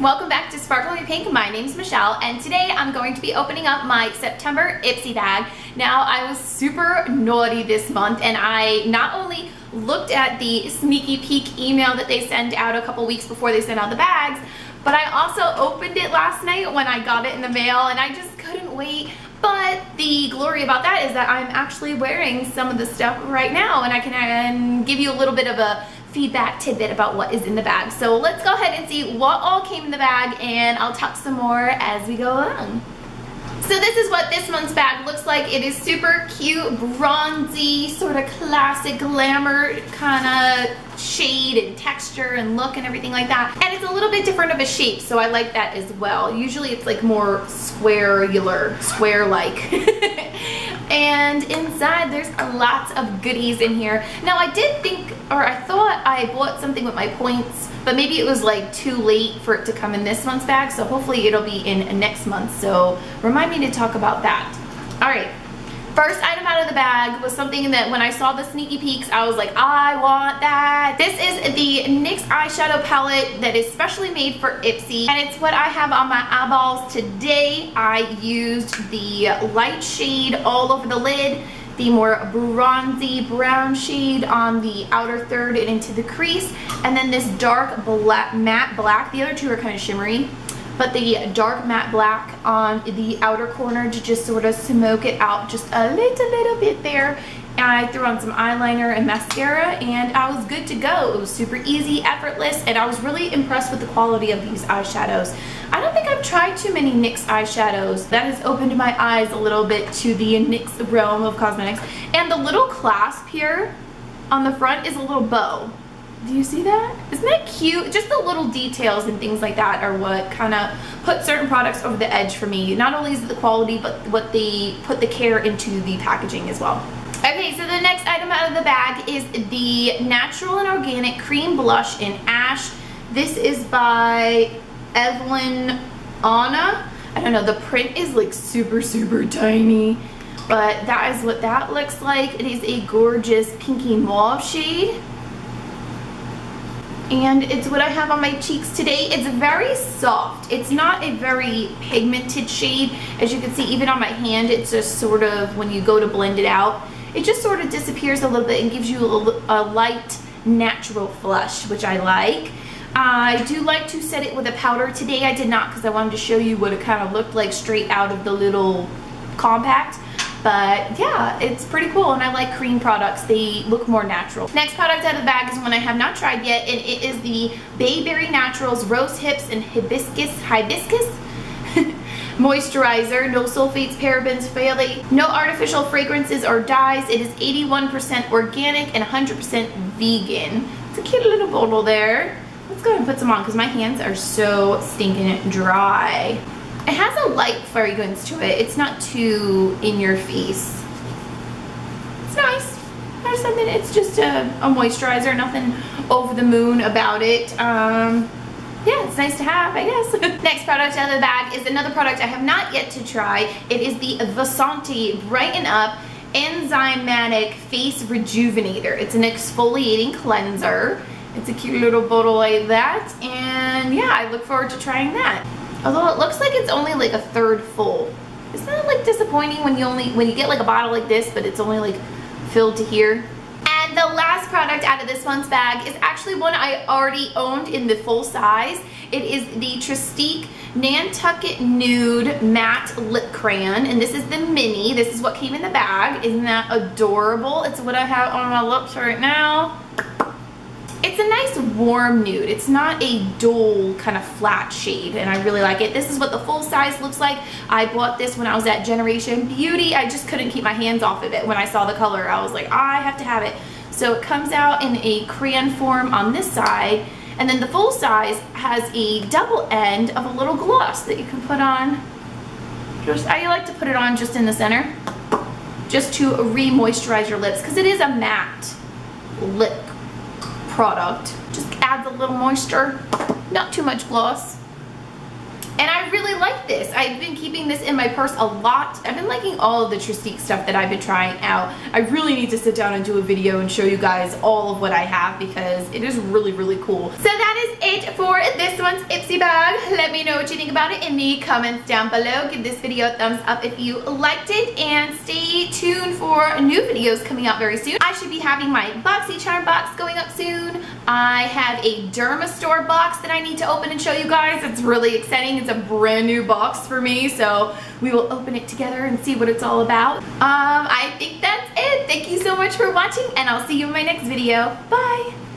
welcome back to Sparkle Me Pink. My name's Michelle and today I'm going to be opening up my September Ipsy bag. Now I was super naughty this month and I not only looked at the sneaky peek email that they send out a couple weeks before they send out the bags, but I also opened it last night when I got it in the mail and I just couldn't wait. But the glory about that is that I'm actually wearing some of the stuff right now and I can um, give you a little bit of a feedback tidbit about what is in the bag. So let's go ahead and see what all came in the bag and I'll talk some more as we go along. So this is what this month's bag looks like. It is super cute, bronzy, sort of classic glamour kind of shade and texture and look and everything like that. And it's a little bit different of a shape, so I like that as well. Usually it's like more square-ular, square-like. and inside there's lots of goodies in here. Now I did think, or I thought I bought something with my points, but maybe it was like too late for it to come in this month's bag, so hopefully it'll be in next month, so remind me to talk about that. All right, First item out of the bag was something that when I saw the sneaky peeks, I was like, I want that. This is the NYX eyeshadow palette that is specially made for Ipsy. And it's what I have on my eyeballs today. I used the light shade all over the lid the more bronzy brown shade on the outer third and into the crease and then this dark black matte black the other two are kind of shimmery but the dark matte black on the outer corner to just sort of smoke it out just a little, little bit there. And I threw on some eyeliner and mascara and I was good to go. It was super easy, effortless, and I was really impressed with the quality of these eyeshadows. I don't think I've tried too many NYX eyeshadows. That has opened my eyes a little bit to the NYX realm of cosmetics. And the little clasp here on the front is a little bow. Do you see that? Isn't that cute? Just the little details and things like that are what kind of put certain products over the edge for me. Not only is it the quality, but what they put the care into the packaging as well. Okay, so the next item out of the bag is the Natural and Organic Cream Blush in Ash. This is by Evelyn Anna. I don't know, the print is like super, super tiny, but that is what that looks like. It is a gorgeous pinky mauve shade and it's what I have on my cheeks today. It's very soft. It's not a very pigmented shade. As you can see, even on my hand, it's just sort of, when you go to blend it out, it just sort of disappears a little bit and gives you a, a light, natural flush, which I like. I do like to set it with a powder. Today I did not because I wanted to show you what it kind of looked like straight out of the little compact. But yeah, it's pretty cool and I like cream products. They look more natural. Next product out of the bag is one I have not tried yet and it is the Bayberry Naturals Rose Hips and Hibiscus Hibiscus moisturizer, no sulfates, parabens, phthalate, no artificial fragrances or dyes. It is 81% organic and 100% vegan. It's a cute little bottle there. Let's go ahead and put some on because my hands are so stinking dry. It has a light fragrance to it. It's not too in your face. It's nice. There's something, it's just a, a moisturizer, nothing over the moon about it. Um, yeah, it's nice to have, I guess. Next product out of the bag is another product I have not yet to try. It is the Vasanti Brighten Up Enzymatic Face Rejuvenator. It's an exfoliating cleanser. It's a cute little bottle like that. And yeah, I look forward to trying that. Although it looks like it's only like a third full. Isn't that like disappointing when you only when you get like a bottle like this but it's only like filled to here? And the last product out of this month's bag is actually one I already owned in the full size. It is the Trestique Nantucket Nude Matte Lip Crayon. And this is the mini. This is what came in the bag. Isn't that adorable? It's what I have on my lips right now. It's a nice warm nude. It's not a dull kind of flat shade and I really like it. This is what the full size looks like. I bought this when I was at Generation Beauty. I just couldn't keep my hands off of it when I saw the color. I was like, I have to have it. So it comes out in a crayon form on this side and then the full size has a double end of a little gloss that you can put on. Just, I like to put it on just in the center just to re-moisturize your lips because it is a matte lip product. Just adds a little moisture, not too much gloss. And I really like this. I've been keeping this in my purse a lot. I've been liking all of the Trestique stuff that I've been trying out. I really need to sit down and do a video and show you guys all of what I have because it is really, really cool. So that for this one's Ipsy bag. Let me know what you think about it in the comments down below. Give this video a thumbs up if you liked it and stay tuned for new videos coming out very soon. I should be having my BoxyCharm box going up soon. I have a Dermastore box that I need to open and show you guys. It's really exciting. It's a brand new box for me, so we will open it together and see what it's all about. Um, I think that's it. Thank you so much for watching, and I'll see you in my next video. Bye!